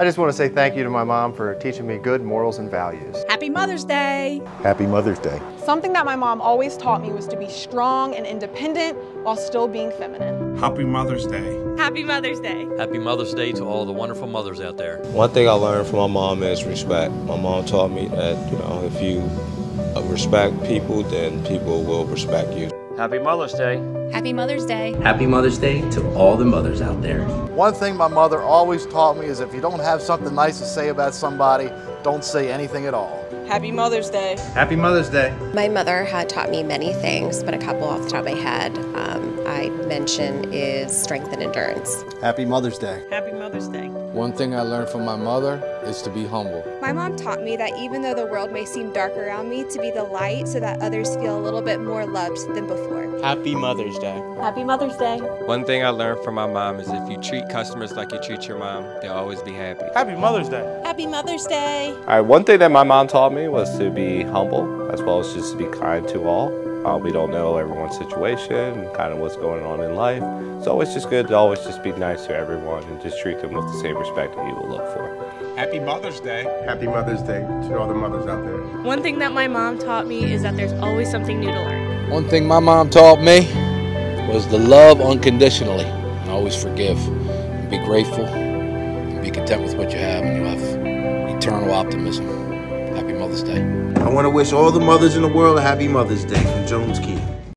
I just want to say thank you to my mom for teaching me good morals and values. Happy Mother's Day! Happy Mother's Day. Something that my mom always taught me was to be strong and independent while still being feminine. Happy Mother's Day. Happy Mother's Day. Happy Mother's Day to all the wonderful mothers out there. One thing I learned from my mom is respect. My mom taught me that, you know, if you respect people, then people will respect you. Happy Mother's Day. Happy Mother's Day. Happy Mother's Day to all the mothers out there. One thing my mother always taught me is if you don't have something nice to say about somebody, don't say anything at all. Happy Mother's Day. Happy Mother's Day. My mother had taught me many things, but a couple off the top of my head um, I mention is strength and endurance. Happy Mother's Day. Happy Mother's Day. One thing I learned from my mother is to be humble. My mom taught me that even though the world may seem dark around me, to be the light so that others feel a little bit more loved than before. Happy Mother's Day. Happy Mother's Day. One thing I learned from my mom is if you treat customers like you treat your mom, they'll always be happy. Happy Mother's Day. Happy Mother's Day. All right, one thing that my mom taught me was to be humble as well as just to be kind to all. Uh, we don't know everyone's situation and kind of what's going on in life. So It's always just good to always just be nice to everyone and just treat them with the same respect that you will look for. Happy Mother's Day. Happy Mother's Day to all the mothers out there. One thing that my mom taught me is that there's always something new to learn. One thing my mom taught me was to love unconditionally and always forgive. And be grateful and be content with what you have and you have eternal optimism. Happy Mother's Day. I want to wish all the mothers in the world a happy Mother's Day from Jones Key.